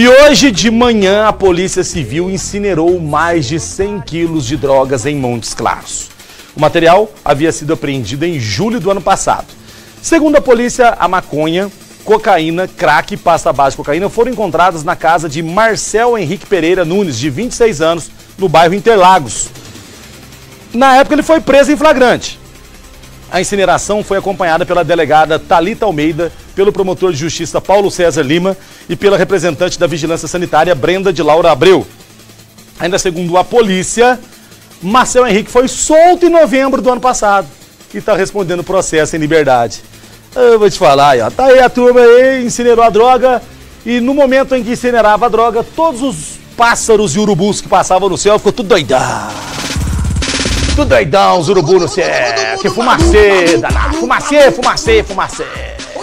E hoje de manhã a Polícia Civil incinerou mais de 100 quilos de drogas em Montes Claros. O material havia sido apreendido em julho do ano passado. Segundo a polícia, a maconha, cocaína, crack e pasta base de cocaína foram encontradas na casa de Marcel Henrique Pereira Nunes, de 26 anos, no bairro Interlagos. Na época ele foi preso em flagrante. A incineração foi acompanhada pela delegada Talita Almeida, pelo promotor de justiça Paulo César Lima e pela representante da Vigilância Sanitária Brenda de Laura Abreu. Ainda segundo a polícia, Marcel Henrique foi solto em novembro do ano passado e está respondendo processo em liberdade. Eu vou te falar, ó, tá aí a turma aí, incinerou a droga e no momento em que incinerava a droga, todos os pássaros e urubus que passavam no céu ficou tudo doidão. Tudo doidão, os urubu no céu. Que fumacê, danado. Fumacê, fumacê, fumacê.